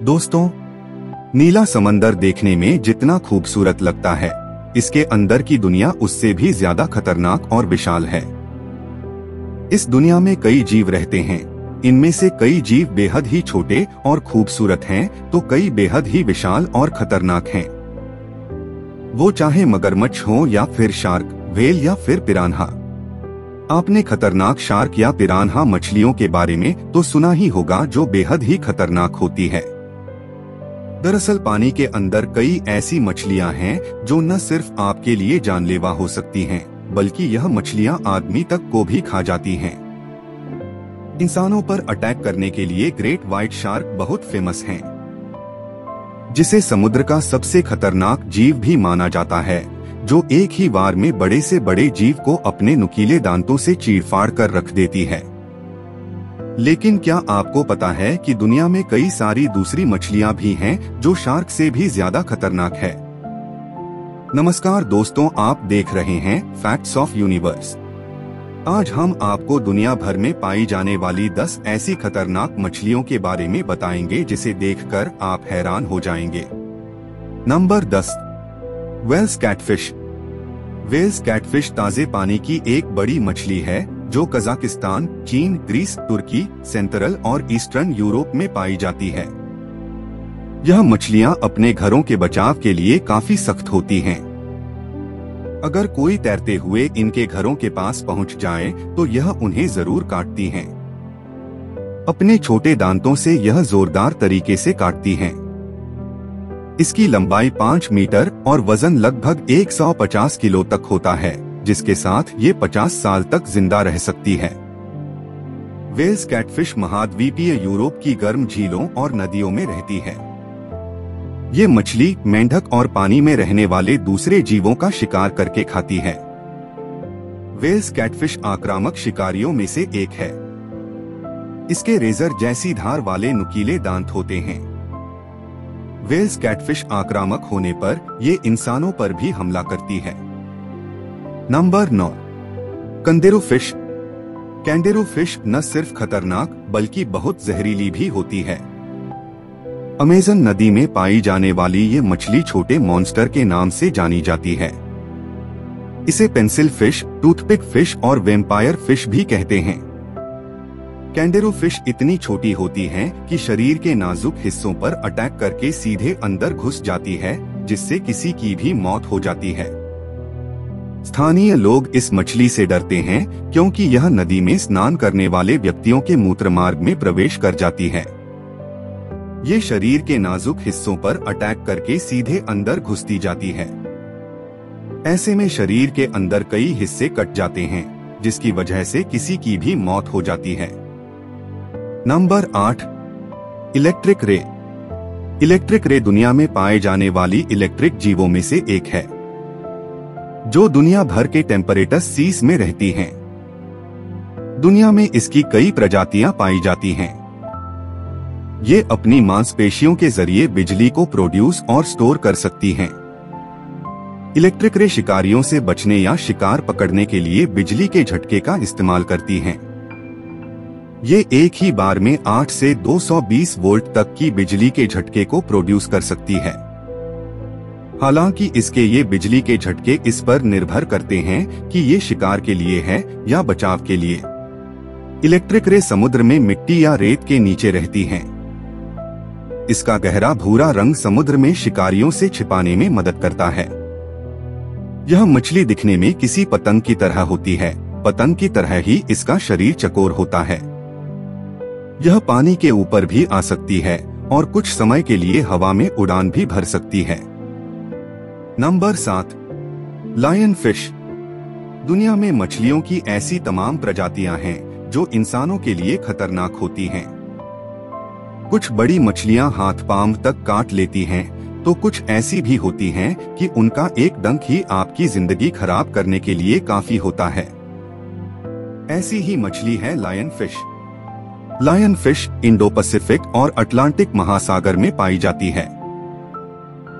दोस्तों, नीला समंदर देखने में जितना खूबसूरत लगता है, इसके अंदर की दुनिया उससे भी ज़्यादा खतरनाक और विशाल है। इस दुनिया में कई जीव रहते हैं, इनमें से कई जीव बेहद ही छोटे और खूबसूरत हैं तो कई बेहद ही विशाल और खतरनाक हैं। वो चाहे मगरमच्छ हो या फिर शार्क वेल या फिर पिरान्हा। आपने खतरनाक शार्क या पिरान्हा मछलियों के बारे में तो सुना ही होगा जो बेहद ही खतरनाक होती है। दरअसल पानी के अंदर कई ऐसी मछलियाँ हैं जो न सिर्फ़ आपके लिए जानलेवा हो सकती हैं, बल्कि यह मछलियाँ आदमी तक को भी खा जाती हैं। इंसानों पर अटैक करने के लिए ग्रेट व्हाइट शार्क बहुत फ़ेमस हैं, जिसे समुद्र का सबसे खतरनाक जीव भी माना जाता है जो एक ही बार में बड़े से बड़े जीव को अपने नुकीले दांतों से चीरफाड़ कर रख देती है लेकिन क्या आपको पता है कि दुनिया में कई सारी दूसरी मछलियाँ भी हैं जो शार्क से भी ज़्यादा खतरनाक है? नमस्कार दोस्तों, आप देख रहे हैं फैक्ट्स ऑफ़ यूनिवर्स आज हम आपको दुनिया भर में पाई जाने वाली 10 ऐसी खतरनाक मछलियों के बारे में बताएँगे जिसे देखकर आप हैरान हो जाएँगे। Number 10 Wels catfish Wels catfish ताजे पानी की एक बड़ी मछली है जो Kazakhstan, Chin, Greece, Turki, central और ईस्टर्न यूरोप में पाई जाती है यह मछलियाँ अपने घरों के बचाव के लिए काफ़ी सख्त होती हैं। अगर कोई तैरते हुए इनके घरों के पास पहुँच जाए तो यह उन्हें ज़रूर काटती हैं। अपने छोटे दांतों से यह जोरदार तरीके से काटती हैं। इसकी लंबाई पाँच मीटर और वज़न लगभग 150 किलो तक होता है जिसके साथ ये 50 साल तक ज़िंदा रह सकती है। वेल्स कैटफिश महाद्वीपीय यूरोप की गर्म झीलों और नदियों में रहती है। ये मछली, मेंढक और पानी में रहने वाले दूसरे जीवों का शिकार करके खाती है। वेल्स कैटफिश आक्रामक शिकारियों में से एक है। इसके रेजर जैसी धार वाले नुकीले दांत होते हैं। वेल्स कैटफिश आक्रामक होने पर ये इंसानों पर भी हमला करती है। नंबर नौ. Candiru fish. कैंडेरू फ़िश न सिर्फ़ खतरनाक, बल्कि बहुत जहरीली भी होती है। अमेजन नदी में पाई जाने वाली ये मछली छोटे मॉन्स्टर के नाम से जानी जाती है। इसे पेंसिल फ़िश टूथपिक फ़िश और वेम्पायर फ़िश भी कहते हैं। कैंडेरू फ़िश इतनी छोटी होती हैं कि शरीर के नाजुक हिस्सों पर अटैक करके सीधे अंदर घुस जाती है, जिससे किसी की भी मौत हो जाती है। स्थानीय लोग इस मछली से डरते हैं, क्योंकि यह नदी में स्नान करने वाले व्यक्तियों के मूत्र मार्ग में प्रवेश कर जाती है। ये शरीर के नाजुक हिस्सों पर अटैक करके सीधे अंदर घुसती जाती है। ऐसे में शरीर के अंदर कई हिस्से कट जाते हैं, जिसकी वजह से किसी की भी मौत हो जाती है। नंबर आठ, इलेक्ट्रिक रे। इलेक्ट्रिक रे दुनिया में पाए जाने वाली इलेक्ट्रिक जीवों में से एक है। जो दुनिया भर के टेम्परेचर सीस में रहती हैं। दुनिया में इसकी कई प्रजातियाँ पाई जाती हैं। ये अपनी मांसपेशियों के ज़रिए बिजली को प्रोड्यूस और स्टोर कर सकती हैं। इलेक्ट्रिक रे शिकारियों से बचने या शिकार पकड़ने के लिए बिजली के झटके का इस्तेमाल करती हैं। ये एक ही बार में 8 से 220 वोल्ट तक की बिजली के झटके को प्रोड्यूस कर सकती है हालाँकि इसके ये बिजली के झटके इस पर निर्भर करते हैं कि ये शिकार के लिए है या बचाव के लिए। इलेक्ट्रिक रे समुद्र में मिट्टी या रेत के नीचे रहती हैं। इसका गहरा भूरा रंग समुद्र में शिकारियों से छिपाने में मदद करता है। यह मछली दिखने में किसी पतंग की तरह होती है। पतंग की तरह ही इसका शरीर चकोर होता है। यह पानी के ऊपर भी आ सकती है और कुछ समय के लिए हवा में उड़ान भी भर सकती है। नंबर सात लायन फ़िश दुनिया में मछलियों की ऐसी तमाम प्रजातियाँ हैं जो इंसानों के लिए खतरनाक होती हैं। कुछ बड़ी मछलियाँ हाथ पाम तक काट लेती हैं, तो कुछ ऐसी भी होती हैं कि उनका एक डंक ही आपकी ज़िंदगी खराब करने के लिए काफ़ी होता है। ऐसी ही मछली है lion fish lion fish Indo Pacific और अटलांटिक महासागर में पाई जाती है।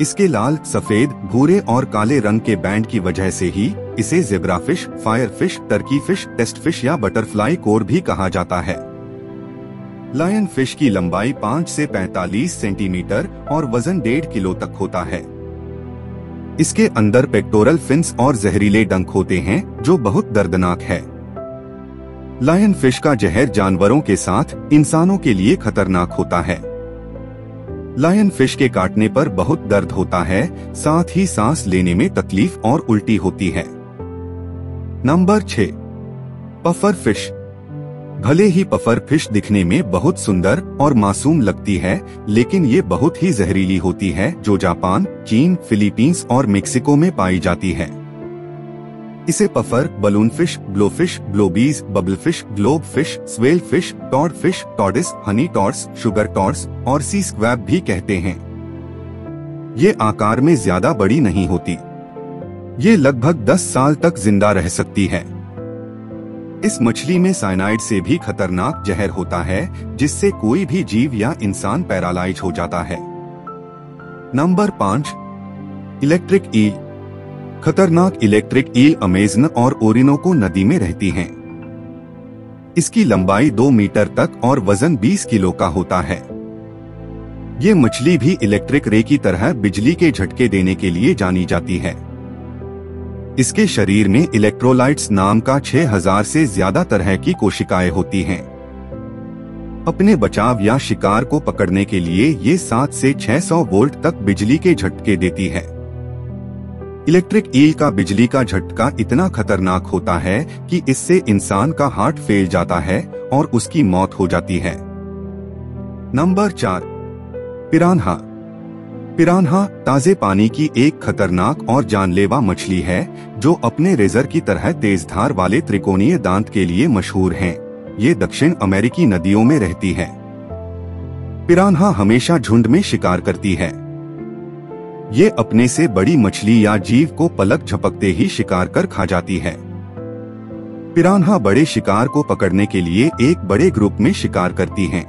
इसके लाल, सफ़ेद, भूरे और काले रंग के बैंड की वजह से ही इसे zebra fish fire fish turkey fish test fish या बटरफ्लाई कोर भी कहा जाता है। लायन फ़िश की लंबाई 5 से 45 सेंटीमीटर और वज़न डेढ़ किलो तक होता है। इसके अंदर पेक्टोरल फिन्स और जहरीले डंक होते हैं, जो बहुत दर्दनाक है। लायन फ़िश का जहर जानवरों के साथ इंसानों के लिए खतरनाक होता है। लायन फ़िश के काटने पर बहुत दर्द होता है, साथ ही सांस लेने में तकलीफ़ और उल्टी होती है। नंबर छ पफर फ़िश भले ही पफर फ़िश दिखने में बहुत सुंदर और मासूम लगती है, लेकिन ये बहुत ही जहरीली होती है, जो जापान, चीन, फिलीपींस और मेक्सिको में पाई जाती है। इसे puffer balloon fish blowfish, blowies bubble fish globe fish swell fish toad fish toadies, honey toads, sugar toads और सी स्क्वैब भी कहते हैं। ये आकार में ज़्यादा बड़ी नहीं होती। ये लगभग 10 साल तक ज़िंदा रह सकती है। इस मछली में साइनाइड से भी खतरनाक जहर होता है, जिससे कोई भी जीव या इंसान पैरालाइज हो जाता है। नंबर पाँच, इलेक्ट्रिक ईल। खतरनाक इलेक्ट्रिक ईल अमेजन और ओरिनोको नदी में रहती हैं। इसकी लंबाई दो मीटर तक और वज़न 20 किलो का होता है ये मछली भी इलेक्ट्रिक रे की तरह बिजली के झटके देने के लिए जानी जाती है इसके शरीर में इलेक्ट्रोलाइट्स नाम का 6000 से ज़्यादा तरह की कोशिकाएँ होती हैं। अपने बचाव या शिकार को पकड़ने के लिए ये 7 से 600 वोल्ट तक बिजली के झटके देती है इलेक्ट्रिक ईल का बिजली का झटका इतना खतरनाक होता है कि इससे इंसान का हार्ट फेल जाता है और उसकी मौत हो जाती है। नंबर चार, पिरानहा। पिरान्हा ताजे पानी की एक खतरनाक और जानलेवा मछली है, जो अपने रेजर की तरह तेज धार वाले त्रिकोणीय दांत के लिए मशहूर है। ये दक्षिण अमेरिकी नदियों में रहती है। पिरान्हा हमेशा झुंड में शिकार करती है। ये अपने से बड़ी मछली या जीव को पलक झपकते ही शिकार कर खा जाती है। पिरान्हा बड़े शिकार को पकड़ने के लिए एक बड़े ग्रुप में शिकार करती हैं।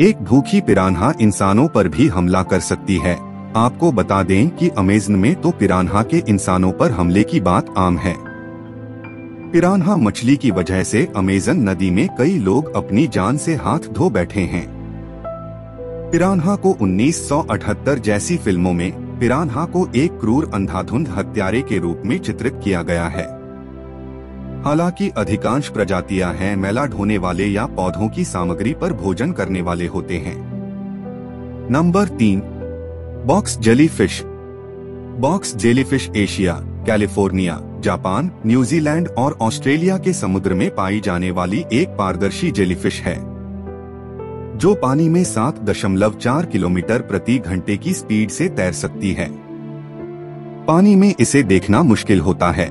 एक भूखी पिरान्हा इंसानों पर भी हमला कर सकती है। आपको बता दें कि अमेजन में तो पिरान्हा के इंसानों पर हमले की बात आम है। पिरान्हा मछली की वजह से अमेजन नदी में कई लोग अपनी जान से हाथ धो बैठे हैं। पिरान्हा को 1978 जैसी फ़िल्मों में पिरान्हा को एक क्रूर अंधाधुंध हत्यारे के रूप में चित्रित किया गया है। हालाँकि अधिकांश प्रजातियाँ हैं मैला ढोने वाले या पौधों की सामग्री पर भोजन करने वाले होते हैं। नंबर तीन, box jellyfish. Box jellyfish Asia, California, Japan, New Zealand और ऑस्ट्रेलिया के समुद्र में पाई जाने वाली एक पारदर्शी जेलीफिश है। जो पानी में सात दशमलव चार किलोमीटर प्रति घंटे की स्पीड से तैर सकती है। पानी में इसे देखना मुश्किल होता है।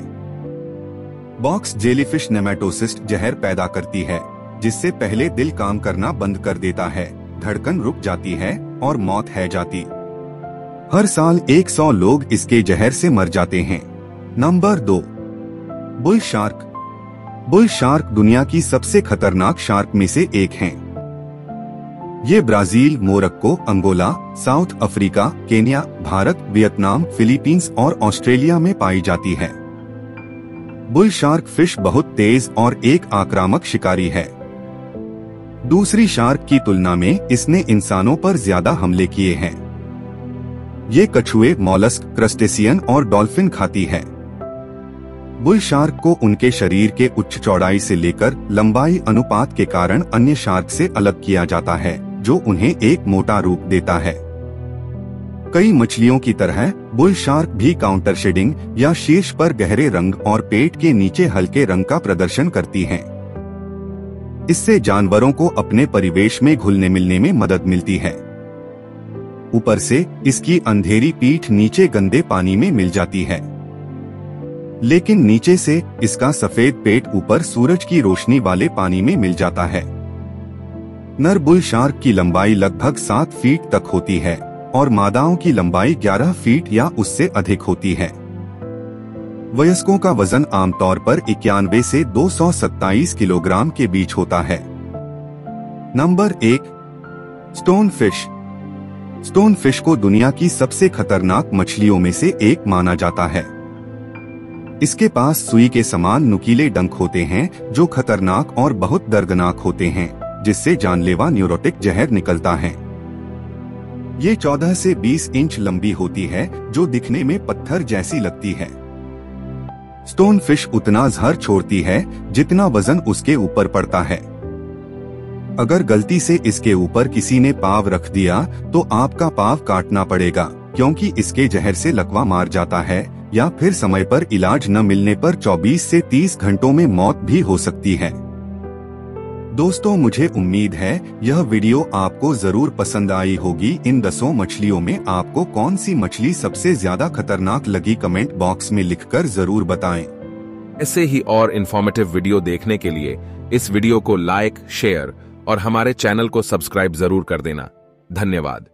बॉक्स जेलीफिश नेमेटोसिस्ट जहर पैदा करती है, जिससे पहले दिल काम करना बंद कर देता है, धड़कन रुक जाती है और मौत है जाती। हर साल 100 लोग इसके जहर से मर जाते हैं। नंबर दो, बुल शार्क। बुल शार्क दुनिया की सबसे खतरनाक शार्क में से एक हैं। ये Brazil, Morocco, Angola, South Africa, Kenya, Bharat, Vietnam, Philippines और ऑस्ट्रेलिया में पाई जाती है। बुल शार्क फ़िश बहुत तेज और एक आक्रामक शिकारी है। दूसरी शार्क की तुलना में इसने इंसानों पर ज़्यादा हमले किए हैं। ये कछुए, मॉलस्क, क्रस्टेसियन और डॉल्फिन खाती है। बुल शार्क को उनके शरीर के उच्च चौड़ाई से लेकर लंबाई अनुपात के कारण अन्य शार्क से अलग किया जाता है। जो उन्हें एक मोटा रूप देता है। कई मछलियों की तरह, बुल शार्क भी काउंटर शेडिंग या शीर्ष पर गहरे रंग और पेट के नीचे हल्के रंग का प्रदर्शन करती हैं। इससे जानवरों को अपने परिवेश में घुलने मिलने में मदद मिलती है। ऊपर से, इसकी अंधेरी पीठ नीचे गंदे पानी में मिल जाती है। लेकिन नीचे से, इसका सफ़ेद पेट ऊपर सूरज की रोशनी वाले पानी में मिल जाता है। नर बुल शार्क की लंबाई लगभग सात फीट तक होती है, और मादाओं की लंबाई 11 फीट या उससे अधिक होती है। वयस्कों का वज़न आमतौर पर इक्यानवे से 227 किलोग्राम के बीच होता है। नंबर एक स्टोन फ़िश स्टोन फ़िश को दुनिया की सबसे खतरनाक मछलियों में से एक माना जाता है। इसके पास सुई के समान नुकीले डंक होते हैं, जो खतरनाक और बहुत दर्दनाक होते हैं। जिससे जानलेवा न्यूरोटिक जहर निकलता है। ये 14 से 20 इंच लंबी होती है, जो दिखने में पत्थर जैसी लगती है। स्टोन फ़िश उतना जहर छोड़ती है, जितना वज़न उसके ऊपर पड़ता है। अगर गलती से इसके ऊपर किसी ने पाव रख दिया तो आपका पाव काटना पड़ेगा, क्योंकि इसके जहर से लकवा मार जाता है, या फिर समय पर इलाज न मिलने पर 24 से 30 घंटों में मौत भी हो सकती है। दोस्तों, मुझे उम्मीद है यह वीडियो आपको ज़रूर पसंद आई होगी। इन दसों मछलियों में आपको कौन सी मछली सबसे ज़्यादा खतरनाक लगी कमेंट बॉक्स में लिखकर ज़रूर बताएँ। ऐसे ही और इन्फॉर्मेटिव वीडियो देखने के लिए इस वीडियो को लाइक शेयर और हमारे चैनल को सब्सक्राइब ज़रूर कर देना। धन्यवाद।